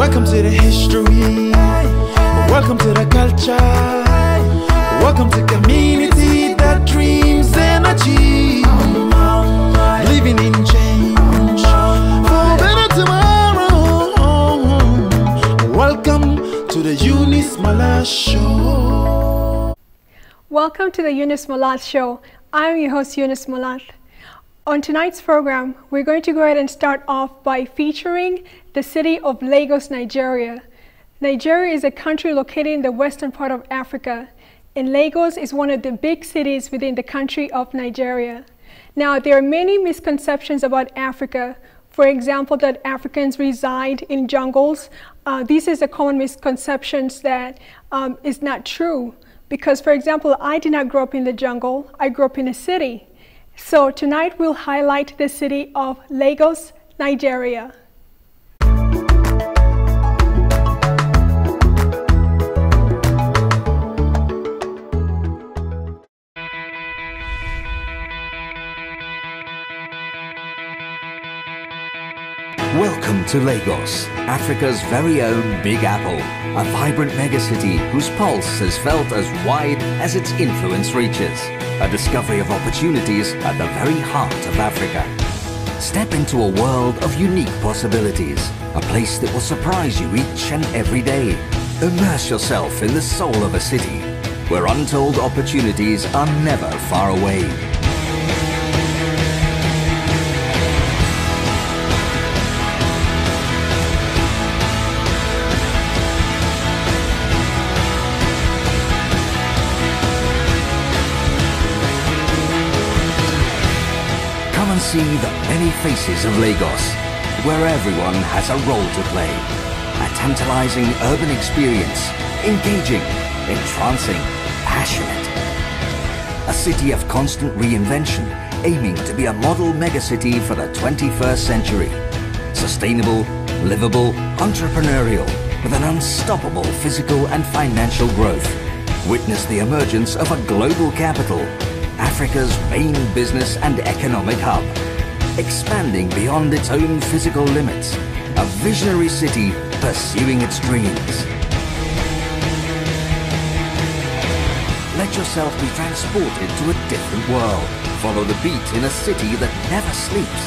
Welcome to the history. Welcome to the culture. Welcome to community that dreams and achieve. Living in change for better tomorrow. Welcome to the Eunice Malath Show. Welcome to the Eunice Malath Show. I'm your host, Eunice Malath. On tonight's program, we're going to go ahead and start off by featuring the city of Lagos, Nigeria. Nigeria is a country located in the western part of Africa, and Lagos is one of the big cities within the country of Nigeria. Now, there are many misconceptions about Africa. For example, that Africans reside in jungles. Uh, this is a common misconception that um, is not true. Because, for example, I did not grow up in the jungle, I grew up in a city. So tonight we'll highlight the city of Lagos, Nigeria. To Lagos, Africa's very own Big Apple, a vibrant megacity whose pulse is felt as wide as its influence reaches. A discovery of opportunities at the very heart of Africa. Step into a world of unique possibilities, a place that will surprise you each and every day. Immerse yourself in the soul of a city, where untold opportunities are never far away. See the many faces of Lagos, where everyone has a role to play. A tantalizing urban experience, engaging, entrancing, passionate. A city of constant reinvention, aiming to be a model megacity for the 21st century. Sustainable, livable, entrepreneurial, with an unstoppable physical and financial growth. Witness the emergence of a global capital Africa's main business and economic hub, expanding beyond its own physical limits, a visionary city pursuing its dreams. Let yourself be transported to a different world. Follow the beat in a city that never sleeps.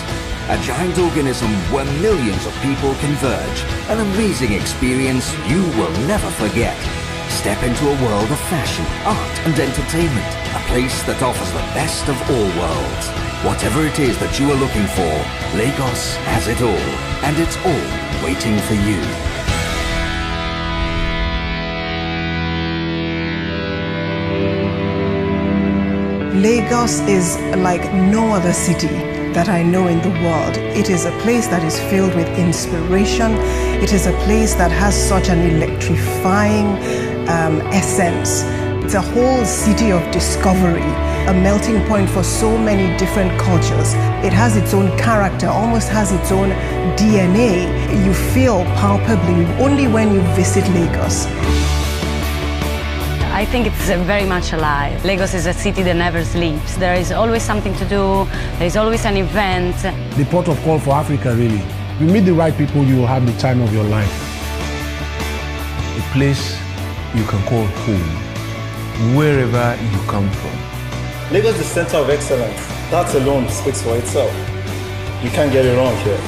A giant organism where millions of people converge. An amazing experience you will never forget. Step into a world of fashion, art and entertainment. A place that offers the best of all worlds. Whatever it is that you are looking for, Lagos has it all. And it's all waiting for you. Lagos is like no other city that I know in the world. It is a place that is filled with inspiration. It is a place that has such an electrifying um, essence. It's a whole city of discovery, a melting point for so many different cultures. It has its own character, almost has its own DNA. You feel palpably only when you visit Lagos. I think it's uh, very much alive. Lagos is a city that never sleeps. There is always something to do, there is always an event. the port of call for Africa, really. You meet the right people, you will have the time of your life. A place you can call home, wherever you come from. Lagos is the center of excellence. That alone speaks for itself. You can't get it wrong here.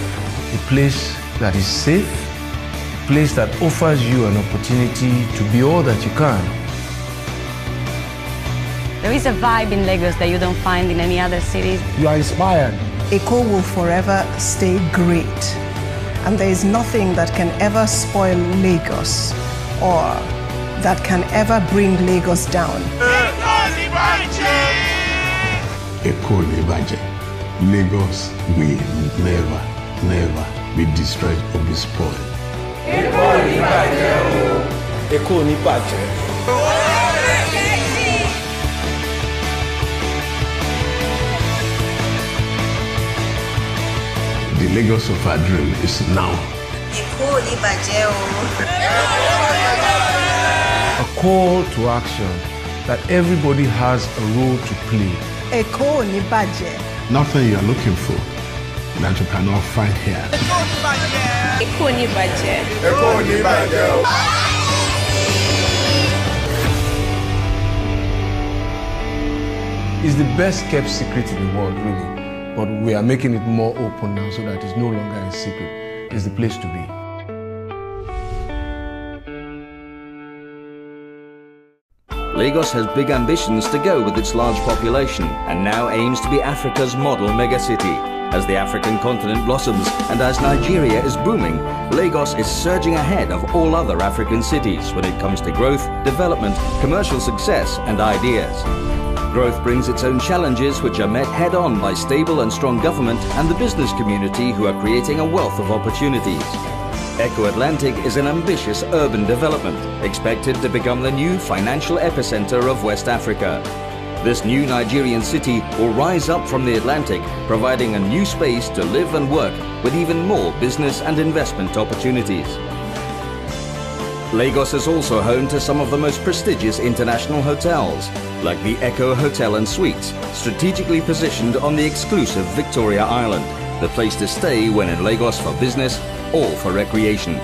A place that is safe, a place that offers you an opportunity to be all that you can. There is a vibe in Lagos that you don't find in any other cities. You are inspired. Eko will forever stay great. And there is nothing that can ever spoil Lagos or that can ever bring Lagos down. Èkó ní. Lagos will never, never be destroyed or be spoiled. Èkó ní bàjẹ́. The Lagos of our dream is now. A call to action that everybody has a role to play. Èkó ò ní bàjẹ́. Nothing you are looking for that you cannot find here. It's the best kept secret in the world, really. But we are making it more open now so that it's no longer a secret. It's the place to be. Lagos has big ambitions to go with its large population and now aims to be Africa's model megacity. As the African continent blossoms and as Nigeria is booming, Lagos is surging ahead of all other African cities when it comes to growth, development, commercial success and ideas. Growth brings its own challenges which are met head on by stable and strong government and the business community who are creating a wealth of opportunities. Eko Atlantic is an ambitious urban development expected to become the new financial epicenter of West Africa. This new Nigerian city will rise up from the Atlantic, providing a new space to live and work with even more business and investment opportunities. Lagos is also home to some of the most prestigious international hotels, like the Eko Hotel and Suites, strategically positioned on the exclusive Victoria Island, the place to stay when in Lagos for business or for recreation.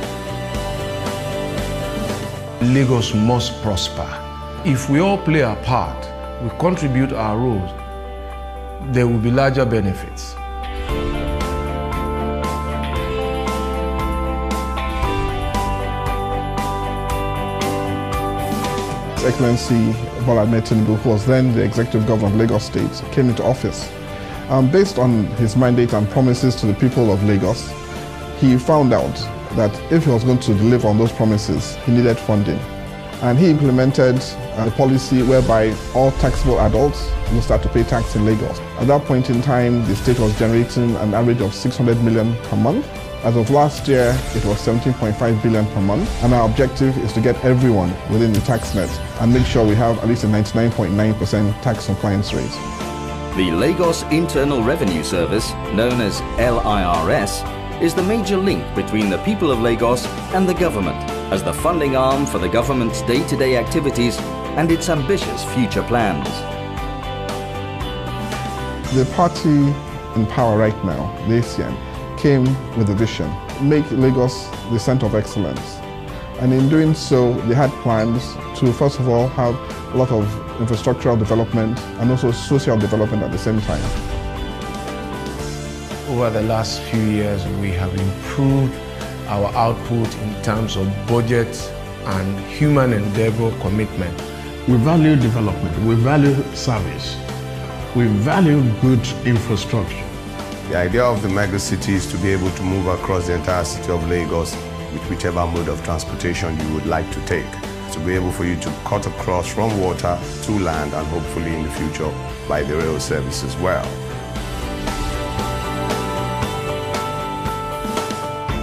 Lagos must prosper. If we all play our part, we contribute our roles, there will be larger benefits. His Excellency Bola Ahmed Tinubu, who was then the Executive Governor of Lagos State, came into office. Um, based on his mandate and promises to the people of Lagos, he found out that if he was going to deliver on those promises, he needed funding. And he implemented a policy whereby all taxable adults will start to pay tax in Lagos. At that point in time, the state was generating an average of 600 million per month. As of last year, it was 17.5 billion per month. And our objective is to get everyone within the tax net and make sure we have at least a 99.9% tax compliance rate. The Lagos Internal Revenue Service, known as LIRS, is the major link between the people of Lagos and the government as the funding arm for the government's day-to-day activities and its ambitious future plans. The party in power right now, the ACN, came with a vision, make Lagos the center of excellence. And in doing so, they had plans to, first of all, have a lot of infrastructural development and also social development at the same time. Over the last few years, we have improved our output in terms of budget and human endeavor commitment. We value development, we value service, we value good infrastructure. The idea of the mega city is to be able to move across the entire city of Lagos with whichever mode of transportation you would like to take. To be able for you to cut across from water to land and hopefully in the future by the rail service as well.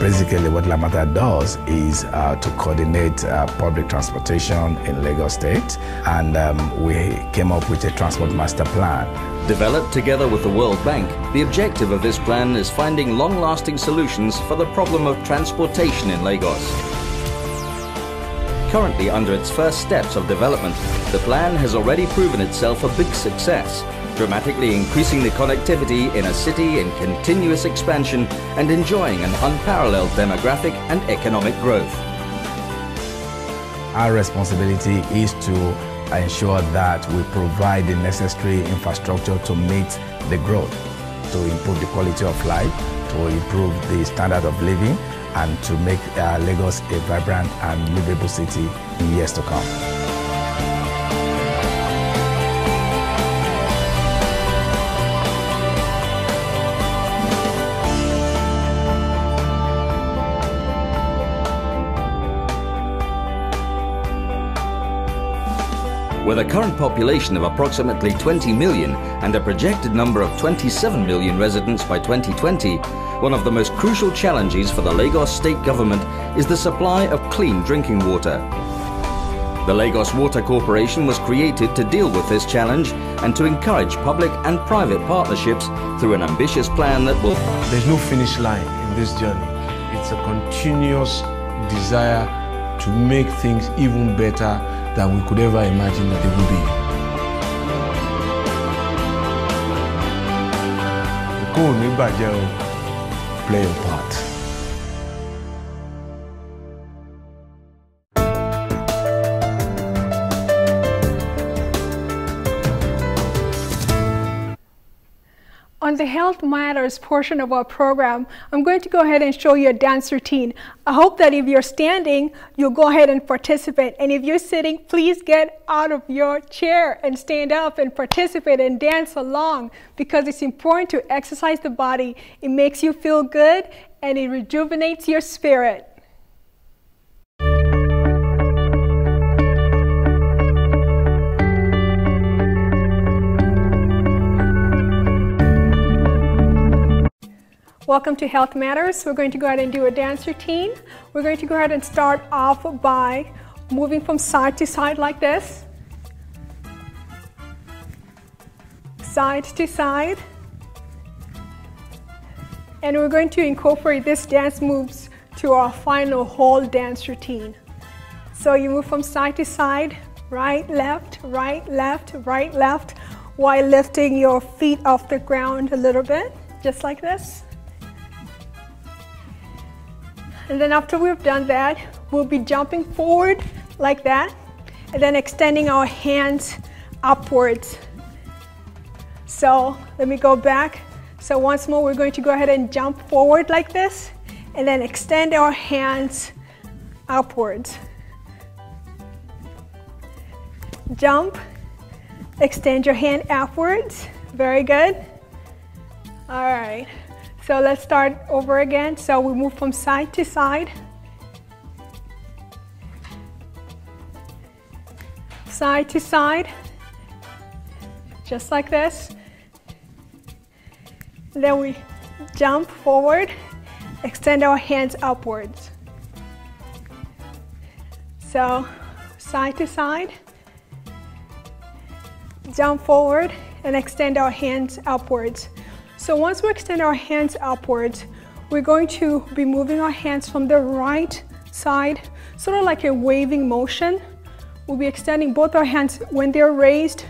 Basically, what LAMATA does is uh, to coordinate uh, public transportation in Lagos State, and um, we came up with a transport master plan. Developed together with the World Bank, the objective of this plan is finding long-lasting solutions for the problem of transportation in Lagos. Currently under its first steps of development, the plan has already proven itself a big success, dramatically increasing the connectivity in a city in continuous expansion and enjoying an unparalleled demographic and economic growth. Our responsibility is to ensure that we provide the necessary infrastructure to meet the growth, to improve the quality of life, to improve the standard of living, and to make uh, Lagos a vibrant and livable city in years to come. With a current population of approximately 20 million and a projected number of 27 million residents by 2020, one of the most crucial challenges for the Lagos state government is the supply of clean drinking water. The Lagos Water Corporation was created to deal with this challenge and to encourage public and private partnerships through an ambitious plan that will... There's no finish line in this journey. It's a continuous desire to make things even better than we could ever imagine that they would be. Kò ní bàjẹ́ o. play your part. The Health Matters portion of our program, I'm going to go ahead and show you a dance routine. I hope that if you're standing, you'll go ahead and participate. And if you're sitting, please get out of your chair and stand up and participate and dance along because it's important to exercise the body. It makes you feel good and it rejuvenates your spirit. Welcome to Health Matters. We're going to go ahead and do a dance routine. We're going to go ahead and start off by moving from side to side like this. Side to side. And we're going to incorporate this dance moves to our final whole dance routine. So you move from side to side, right, left, right, left, right, left, while lifting your feet off the ground a little bit, just like this. And then after we've done that, we'll be jumping forward like that, and then extending our hands upwards. So let me go back. So once more, we're going to go ahead and jump forward like this, and then extend our hands upwards. Jump, extend your hand upwards. Very good. All right. So let's start over again. So we move from side to side. Side to side, just like this. Then we jump forward, extend our hands upwards. So side to side, jump forward and extend our hands upwards. So once we extend our hands upwards, we're going to be moving our hands from the right side, sort of like a waving motion. We'll be extending both our hands when they're raised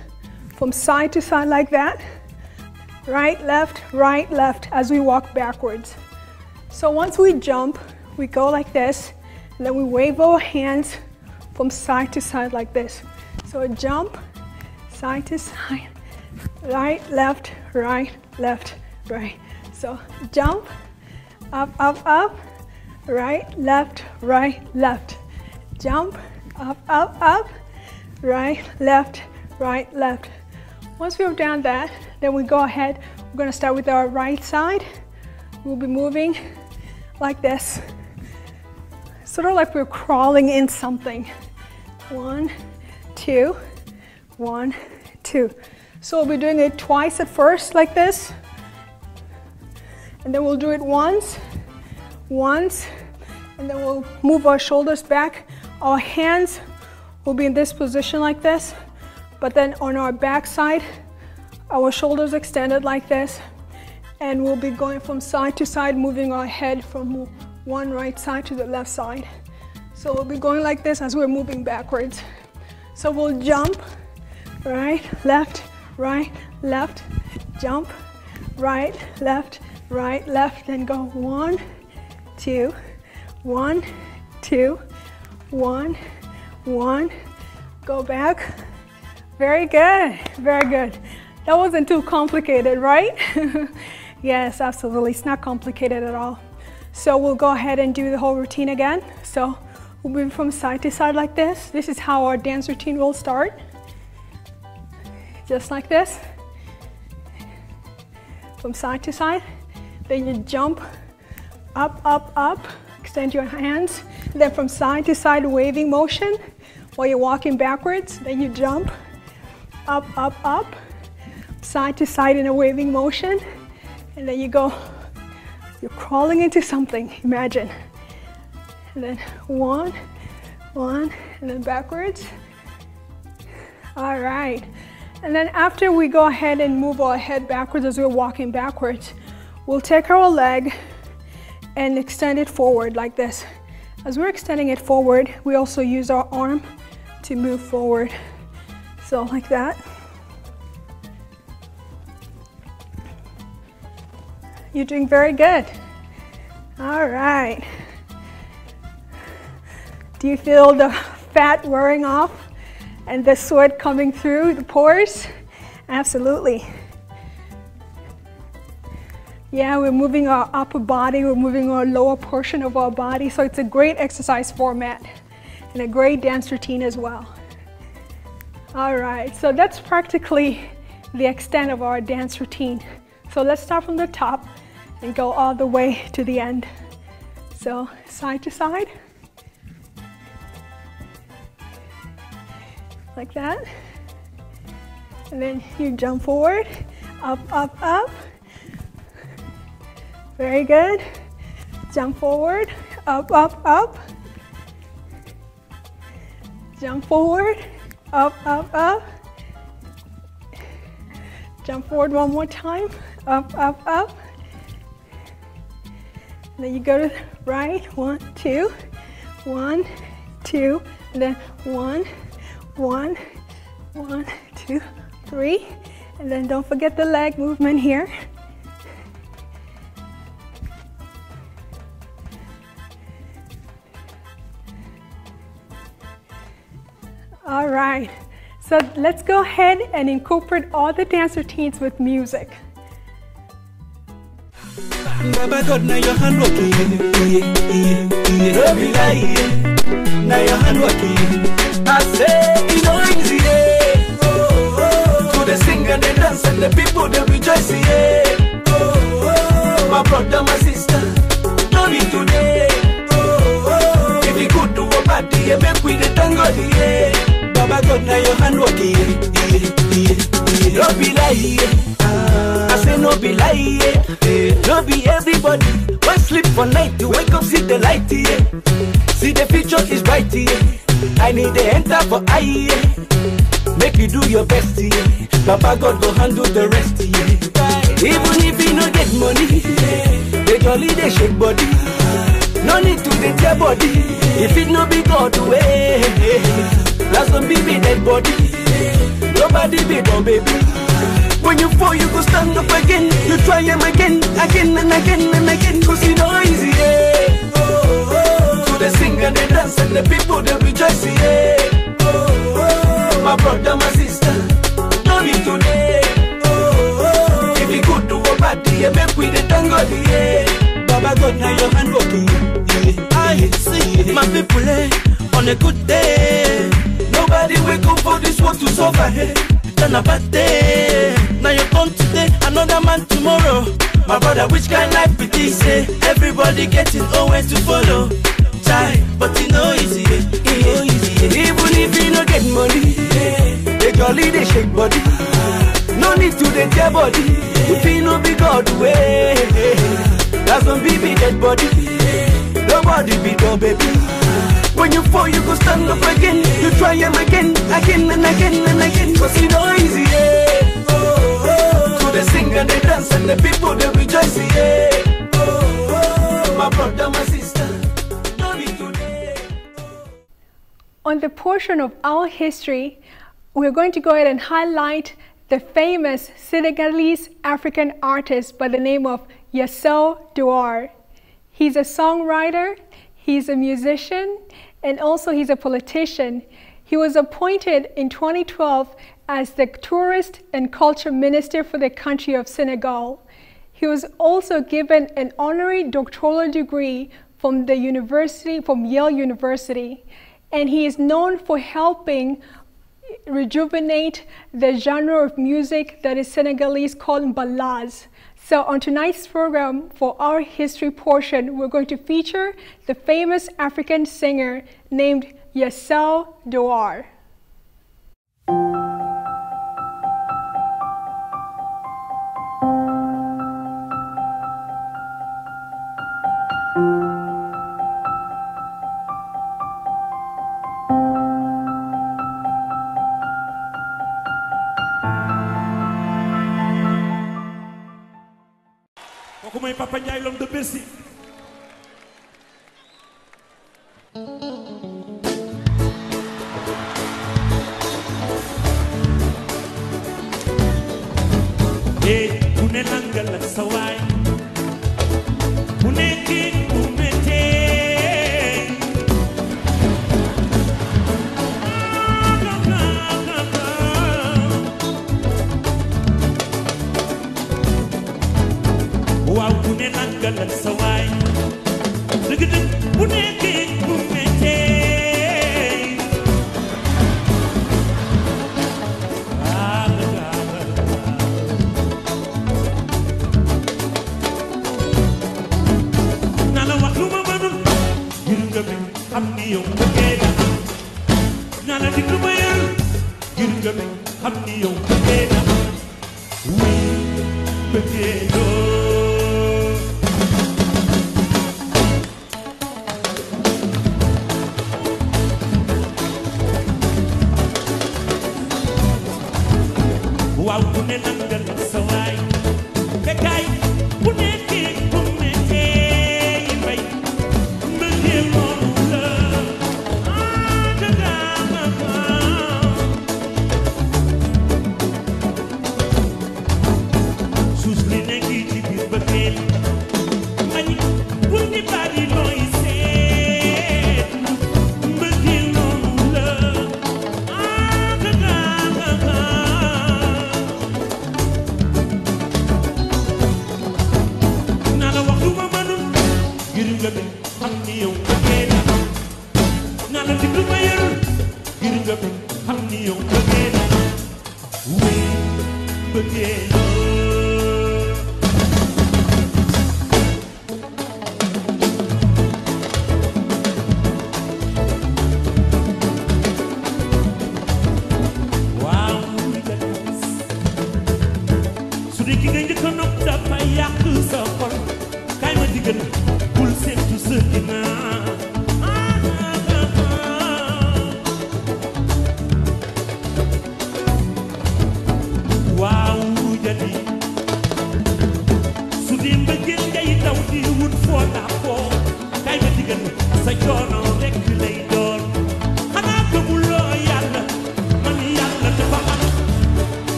from side to side like that. Right, left, right, left as we walk backwards. So once we jump, we go like this, and then we wave our hands from side to side like this. So jump, side to side, right, left, right, left, right. So jump, up, up, up, right, left, right, left. Jump, up, up, up, right, left, right, left. Once we've done that, then we go ahead, we're gonna start with our right side. We'll be moving like this, sort of like we're crawling in something. One, two, one, two. So we'll be doing it twice at first like this. And then we'll do it once, once, and then we'll move our shoulders back. Our hands will be in this position like this, but then on our back side, our shoulders extended like this, and we'll be going from side to side, moving our head from one right side to the left side. So we'll be going like this as we're moving backwards. So we'll jump, right, left, right, left, jump, right, left, right, left, then go one, two, one, two, one, one, go back. Very good, very good. That wasn't too complicated, right? yes, absolutely, it's not complicated at all. So we'll go ahead and do the whole routine again. So we'll move from side to side like this. This is how our dance routine will start. Just like this. From side to side. Then you jump up, up, up, extend your hands. Then from side to side waving motion while you're walking backwards. Then you jump up, up, up, side to side in a waving motion. And then you go, you're crawling into something, imagine. And then one, one, and then backwards. All right. And then after we go ahead and move our head backwards as we're walking backwards, We'll take our leg and extend it forward like this. As we're extending it forward, we also use our arm to move forward. So like that. You're doing very good. All right. Do you feel the fat wearing off and the sweat coming through the pores? Absolutely. Yeah, we're moving our upper body, we're moving our lower portion of our body, so it's a great exercise format and a great dance routine as well. All right, so that's practically the extent of our dance routine. So let's start from the top and go all the way to the end. So side to side, like that. And then you jump forward, up, up, up. Very good. Jump forward, up, up, up. Jump forward, up, up, up. Jump forward one more time, up, up, up. Then you go to the right, one, two, one, two, and then one, one, one, two, three. And then don't forget the leg movement here. Right, so let's go ahead and incorporate all the dance routines with music. Oh, oh. oh. The people rejoice. Yeah. Oh, oh, oh. My brother, my sister, today. Oh, oh, oh. If you could do a party, make God, your hand yeah, yeah. Don't be lying. I say no be lie. No be everybody. When sleep for night, you wake up, see the light, yeah. See the future is bright, yeah. I need the enter for yeah. Make you do your best, yeah. Papa God go handle the rest, yeah. Even if you no get money. They jolly, they shake body. No need to dey tear body. If it no be God way, last one be me dead body. Nobody be no baby. When you fall, you go stand up again. You try him again, again and again and again. Cause you know easy, yeah. Oh, oh. To the sing and the dance and the people they rejoice, yeah. Oh, oh. My brother, my sister, no be today. Oh, oh. If you could do a party, yeah, make we the thank God, yeah. Baba God, now your hand working. Yeah. I see my people eh, on a good day. Nobody wake up for this world to suffer. Hey. Then a bad day. Now you come today, another man tomorrow. My brother, which kind life be this? Eh? Everybody getting always to follow. Try, but you know easy, eh? you know easy. eh? Even if you no get money, eh, they jolly they shake body. No need to dey tear body. You no be God way, that's when be dead body. Nobody be no baby. When you fall, you go stand up again. You try again, again and again and again. Cause easy, yeah. Oh, oh. To the sing and the dance and the people they rejoice, yeah. Oh, oh. My brother, my sister. On the portion of our history, we're going to go ahead and highlight the famous Senegalese African artist by the name of Youssou N'Dour. He's a songwriter, he's a musician, and also he's a politician. He was appointed in 2012 as the Tourist and Culture Minister for the country of Senegal. He was also given an honorary doctoral degree from the university, from Yale University, and he is known for helping rejuvenate the genre of music that is Senegalese called mbalax. So on tonight's program, for our history portion, we're going to feature the famous African singer named Youssou N'Dour. من أنقل سوا bu dee ki nga njëkk a nopp dafa yàq sa xol. Kaay ma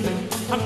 nga be xam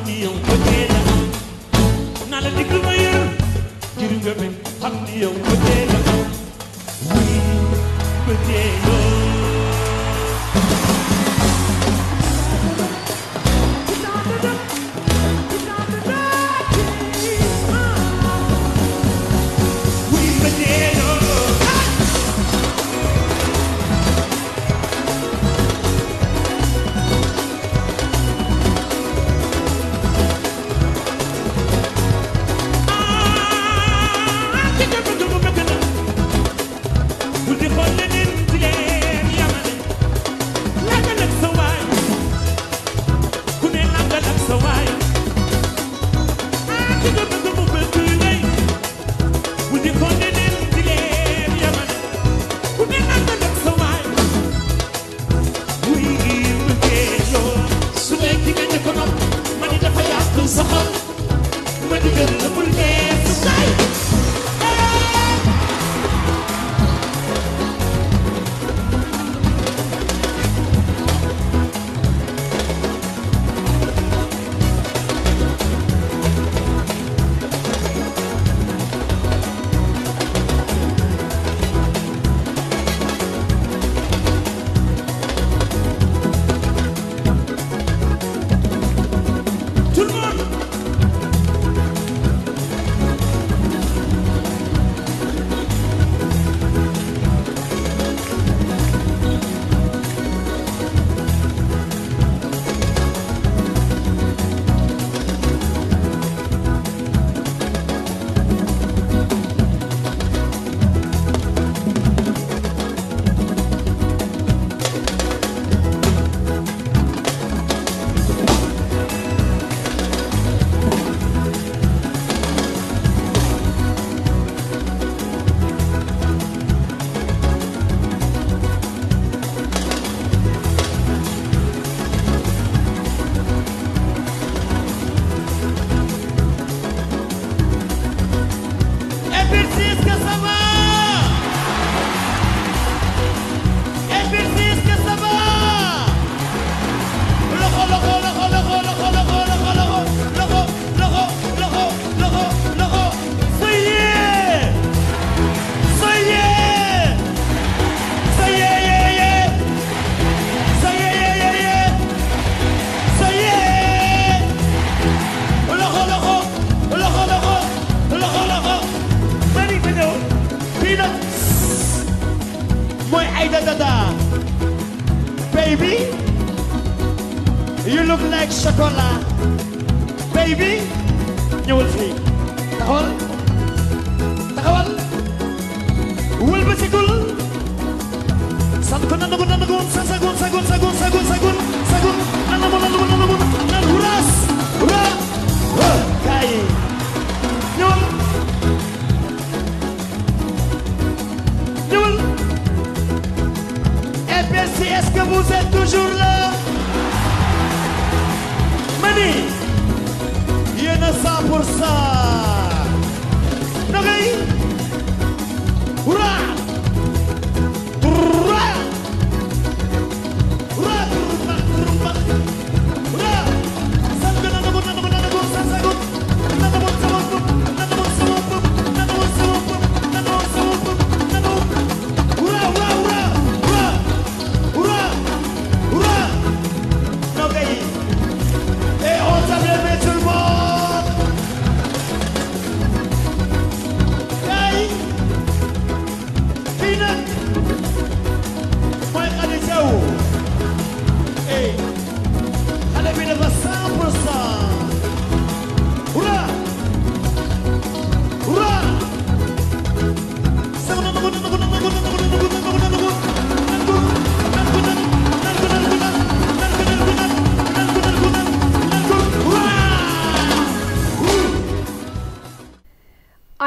por.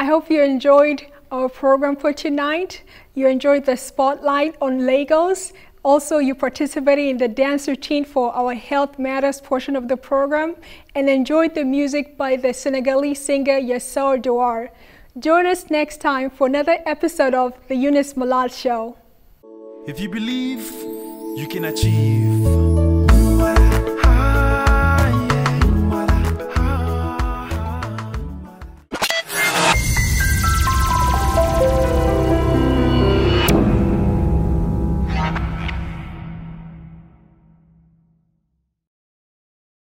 Hope you enjoyed our program for tonight. You enjoyed the spotlight on Lagos. Also, you participated in the dance routine for our Health Matters portion of the program and enjoyed the music by the Senegalese singer Youssou N'Dour. Join us next time for another episode of the Eunice Malath Show. If you believe, you can achieve.